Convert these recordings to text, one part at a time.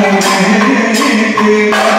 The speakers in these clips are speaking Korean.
오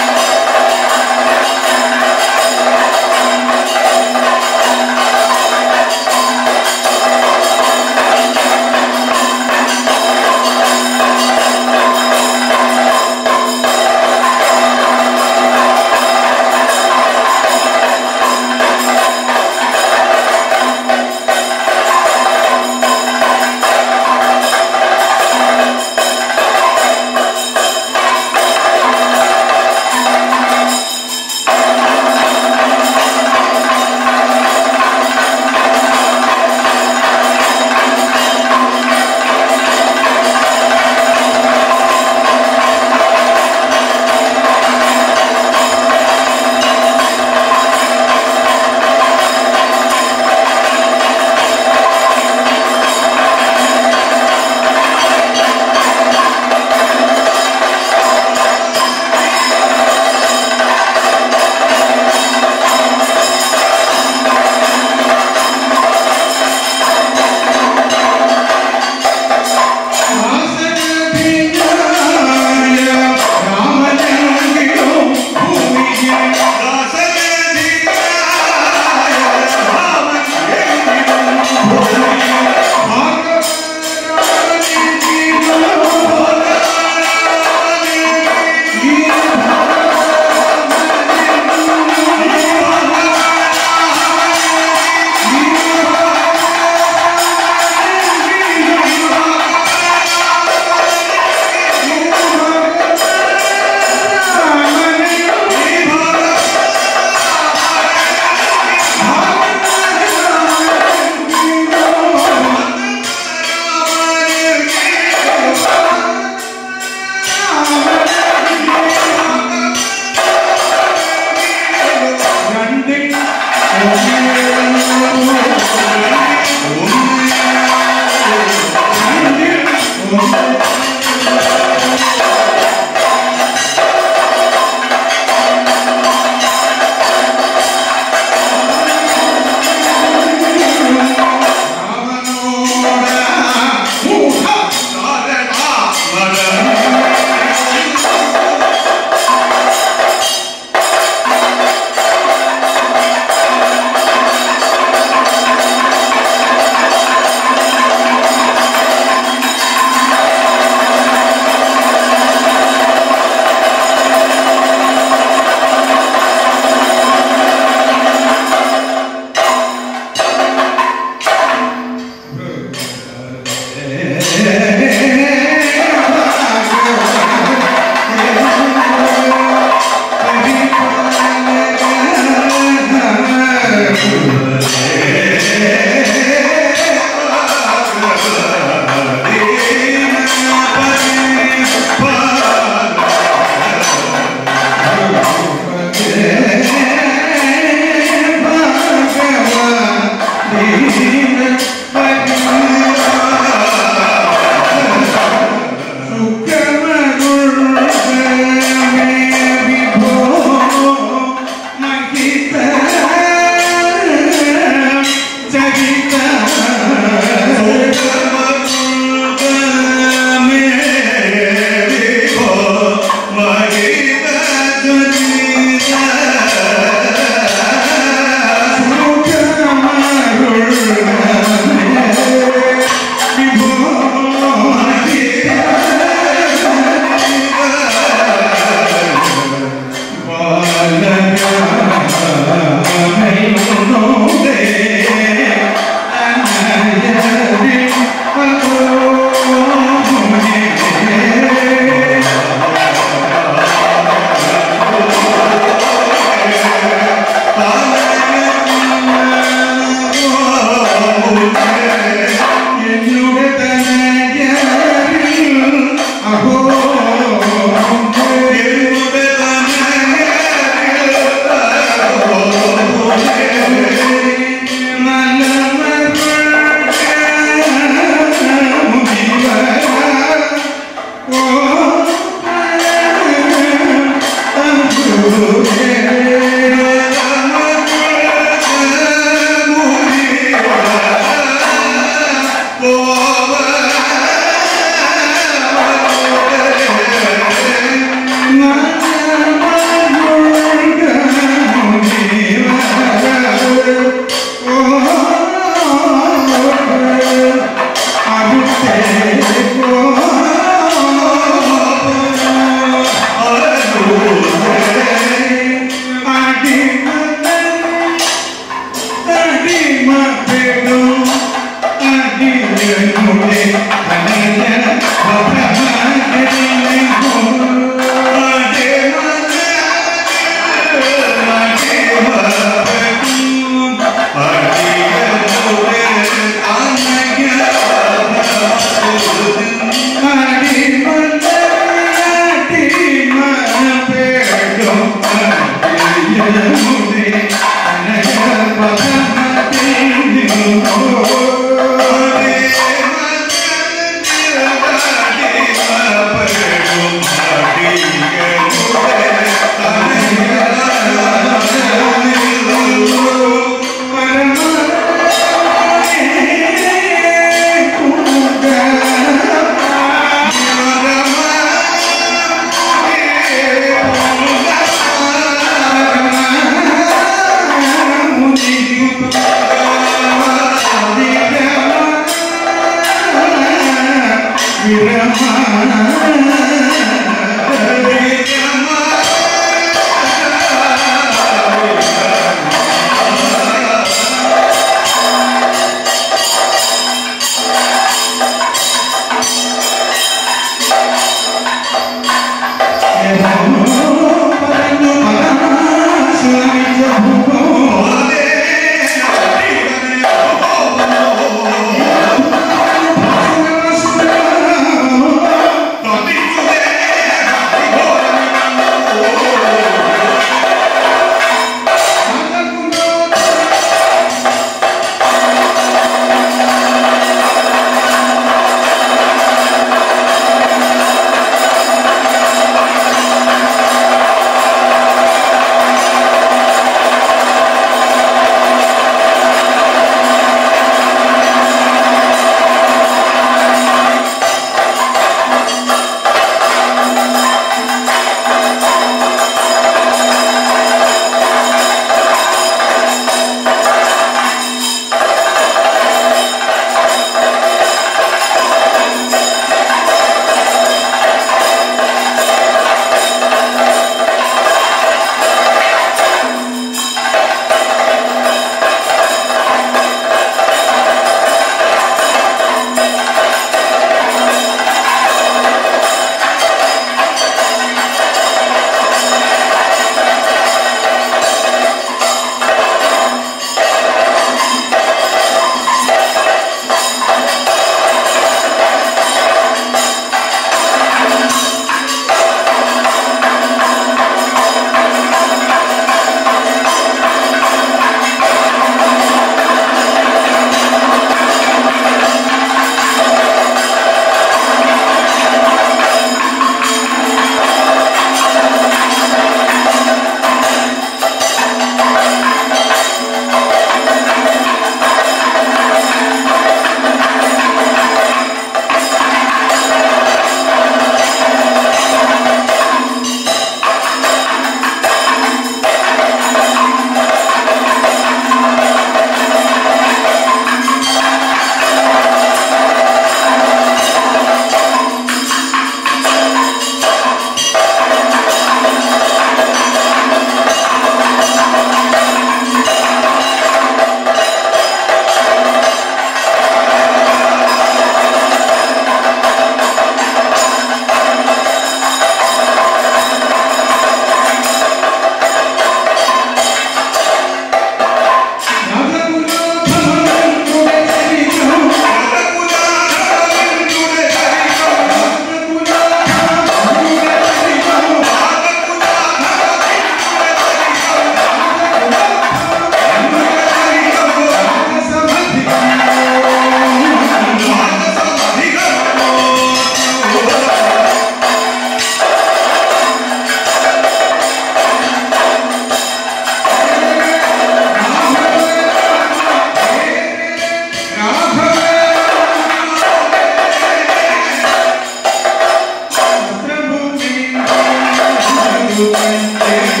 Amen.